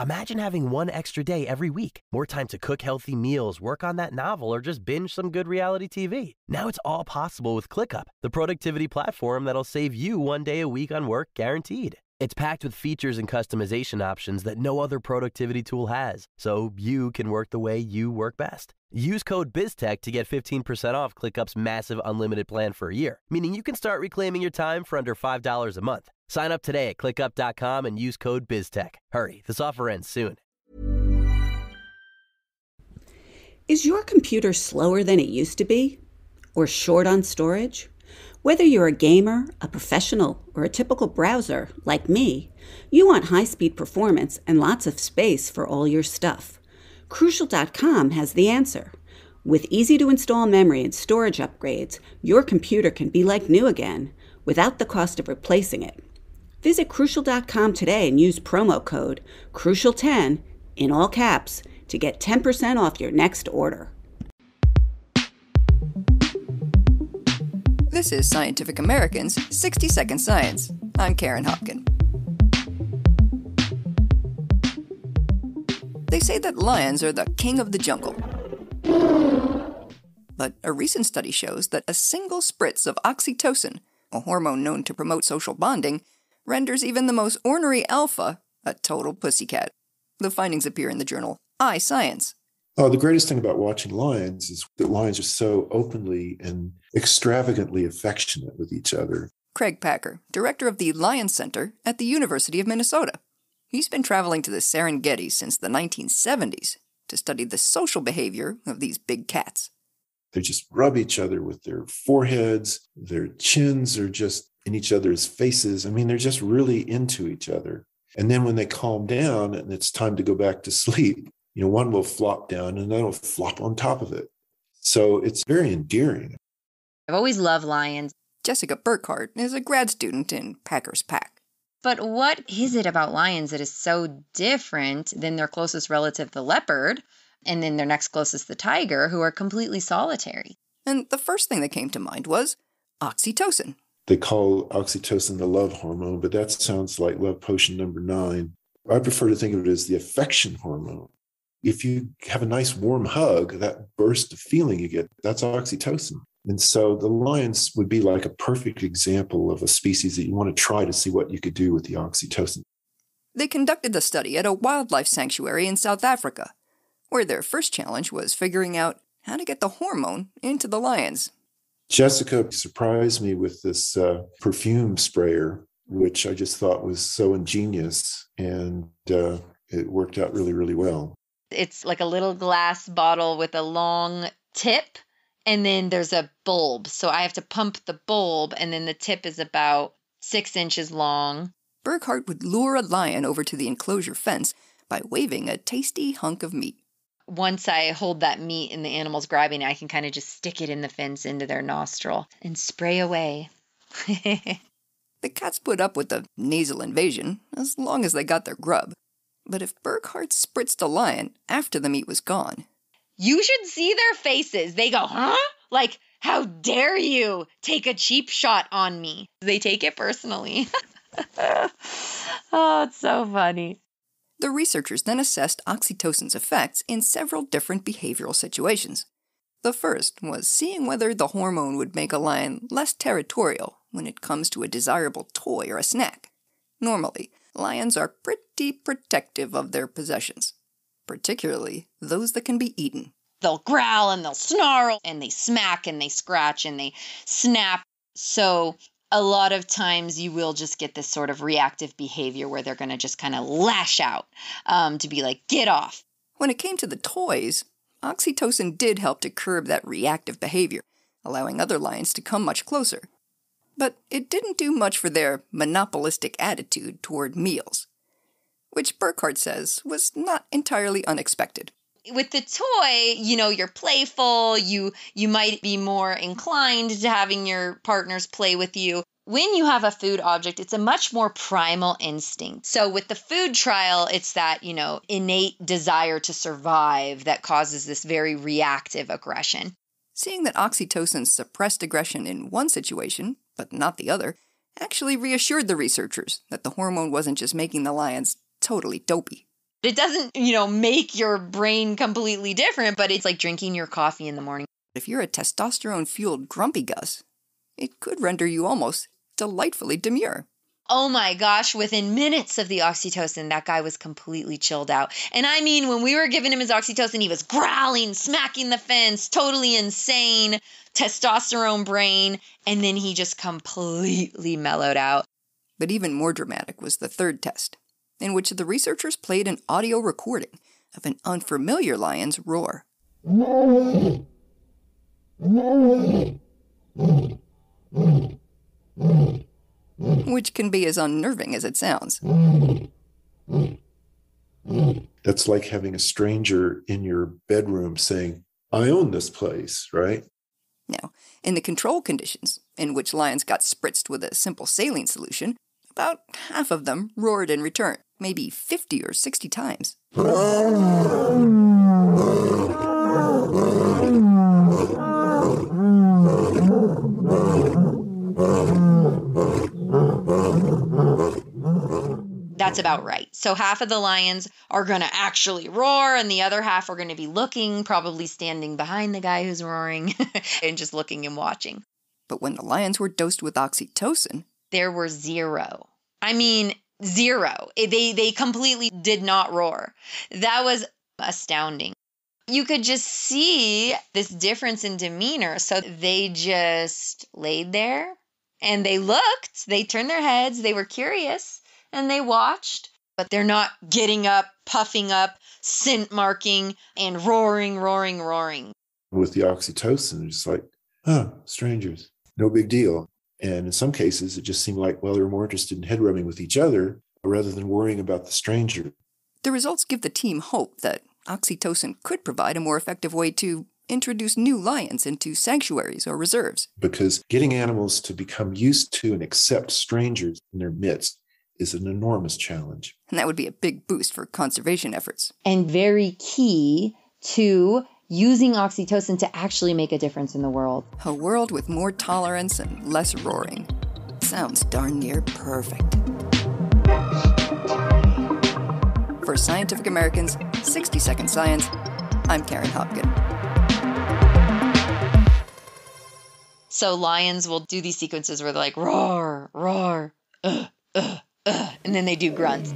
Imagine having one extra day every week, more time to cook healthy meals, work on that novel, or just binge some good reality TV. Now it's all possible with ClickUp, the productivity platform that'll save you one day a week on work guaranteed. It's packed with features and customization options that no other productivity tool has, so you can work the way you work best. Use code BIZTECH to get 15% off ClickUp's massive unlimited plan for a year, meaning you can start reclaiming your time for under $5 a month. Sign up today at clickup.com and use code BIZTECH. Hurry, this offer ends soon. Is your computer slower than it used to be? Or short on storage? Whether you're a gamer, a professional, or a typical browser like me, you want high speed performance and lots of space for all your stuff. Crucial.com has the answer. With easy to install memory and storage upgrades, your computer can be like new again without the cost of replacing it. Visit Crucial.com today and use promo code Crucial10 in all caps to get 10% off your next order. This is Scientific American's 60 Second Science. I'm Karen Hopkin. They say that lions are the king of the jungle. But a recent study shows that a single spritz of oxytocin, a hormone known to promote social bonding, renders even the most ornery alpha a total pussycat. The findings appear in the journal iScience. Oh, the greatest thing about watching lions is that lions are so openly and extravagantly affectionate with each other. Craig Packer, director of the Lion Center at the University of Minnesota. He's been traveling to the Serengeti since the 1970s to study the social behavior of these big cats. They just rub each other with their foreheads, their chins are just in each other's faces. I mean, they're just really into each other. And then when they calm down and it's time to go back to sleep, you know, one will flop down and then will flop on top of it. So it's very endearing. I've always loved lions. Jessica Burkhart is a grad student in Packer's Pack. But what is it about lions that is so different than their closest relative, the leopard, and then their next closest, the tiger, who are completely solitary? And the first thing that came to mind was oxytocin. They call oxytocin the love hormone, but that sounds like love potion number nine. I prefer to think of it as the affection hormone. If you have a nice warm hug, that burst of feeling you get, that's oxytocin. And so the lions would be like a perfect example of a species that you want to try to see what you could do with the oxytocin. They conducted the study at a wildlife sanctuary in South Africa, where their first challenge was figuring out how to get the hormone into the lions. Jessica surprised me with this uh, perfume sprayer, which I just thought was so ingenious, and uh, it worked out really, really well. It's like a little glass bottle with a long tip, and then there's a bulb. So I have to pump the bulb, and then the tip is about six inches long. Burkhart would lure a lion over to the enclosure fence by waving a tasty hunk of meat once I hold that meat and the animal's grabbing it, I can kind of just stick it in the fence into their nostril and spray away. the cats put up with the nasal invasion as long as they got their grub. But if Burkhart spritzed a lion after the meat was gone, you should see their faces. They go, huh? Like, how dare you take a cheap shot on me? They take it personally. oh, it's so funny. The researchers then assessed oxytocin's effects in several different behavioral situations. The first was seeing whether the hormone would make a lion less territorial when it comes to a desirable toy or a snack. Normally, lions are pretty protective of their possessions, particularly those that can be eaten. They'll growl and they'll snarl and they smack and they scratch and they snap. So a lot of times you will just get this sort of reactive behavior where they're going to just kind of lash out um, to be like, get off. When it came to the toys, oxytocin did help to curb that reactive behavior, allowing other lions to come much closer. But it didn't do much for their monopolistic attitude toward meals, which Burkhart says was not entirely unexpected with the toy you know you're playful you you might be more inclined to having your partners play with you. When you have a food object it's a much more primal instinct. So with the food trial it's that you know innate desire to survive that causes this very reactive aggression. Seeing that oxytocin suppressed aggression in one situation but not the other actually reassured the researchers that the hormone wasn't just making the lions totally dopey It doesn't, you know, make your brain completely different, but it's like drinking your coffee in the morning. If you're a testosterone fueled grumpy Gus, it could render you almost delightfully demure. Oh my gosh, within minutes of the oxytocin, that guy was completely chilled out. And I mean, when we were giving him his oxytocin, he was growling, smacking the fence, totally insane, testosterone brain. And then he just completely mellowed out. But even more dramatic was the third test, in which the researchers played an audio recording of an unfamiliar lion's roar. Which can be as unnerving as it sounds. That's like having a stranger in your bedroom saying, I own this place, right? Now, in the control conditions, in which lions got spritzed with a simple saline solution, about half of them roared in return, maybe 50 or 60 times. That's about right. So half of the lions are going to actually roar, and the other half are going to be looking, probably standing behind the guy who's roaring and just looking and watching. But when the lions were dosed with oxytocin, there were zero. I mean, zero. They they completely did not roar. That was astounding. You could just see this difference in demeanor. So they just laid there and they looked, they turned their heads, they were curious and they watched, but they're not getting up, puffing up, scent marking, and roaring, roaring, roaring. With the oxytocin, it's like, oh, strangers, no big deal. And in some cases, it just seemed like, well, they were more interested in head rubbing with each other rather than worrying about the stranger. The results give the team hope that oxytocin could provide a more effective way to introduce new lions into sanctuaries or reserves. Because getting animals to become used to and accept strangers in their midst is an enormous challenge. And that would be a big boost for conservation efforts. And very key to using oxytocin to actually make a difference in the world. A world with more tolerance and less roaring. Sounds darn near perfect. For Scientific Americans, 60 Second Science, I'm Karen Hopkin. So lions will do these sequences where they're like roar, roar, uh, uh, uh, and then they do grunts.